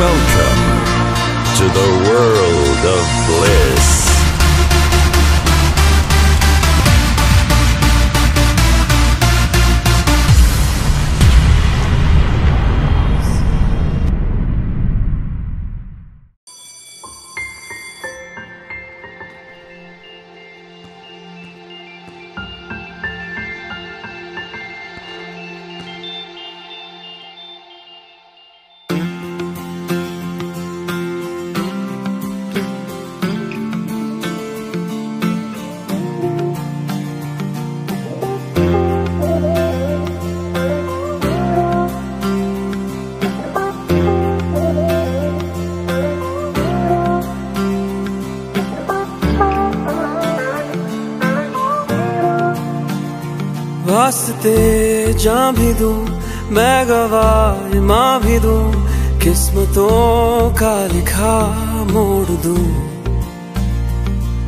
Welcome to the world of वास्ते जा भी दूँ, मैं गवाह माँ भी दूँ, किस्मतों का लिखा मोड़ दूँ।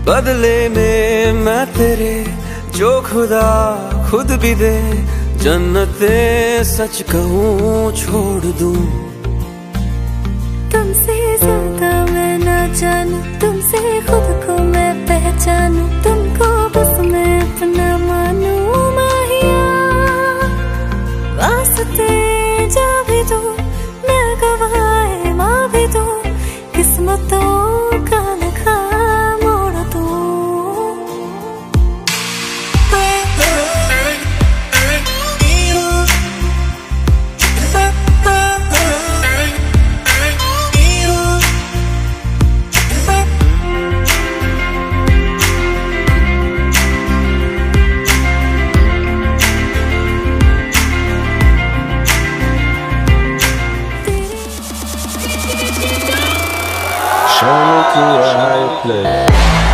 बदले में मैं तेरे, जो खुदा खुद भी दे, जन्नते सच कहूँ छोड़ दूँ। तुमसे ज़्यादा मैं ना जानू, तुमसे खुद को to a higher place.